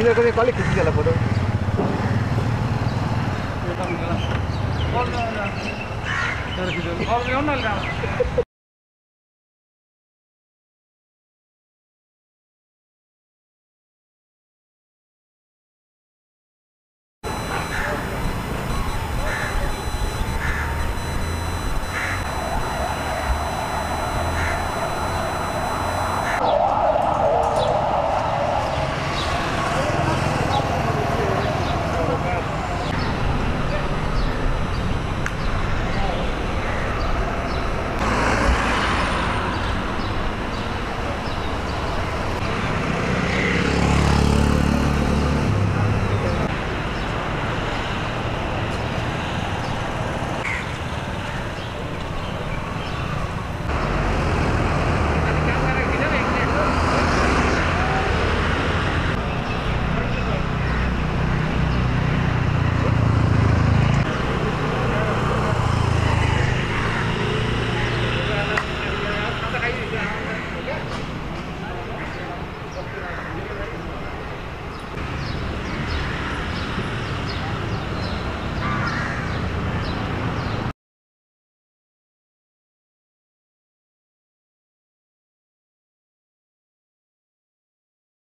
तिनीहरूको चाहिँ कसले खिच्छ होला फोटो तर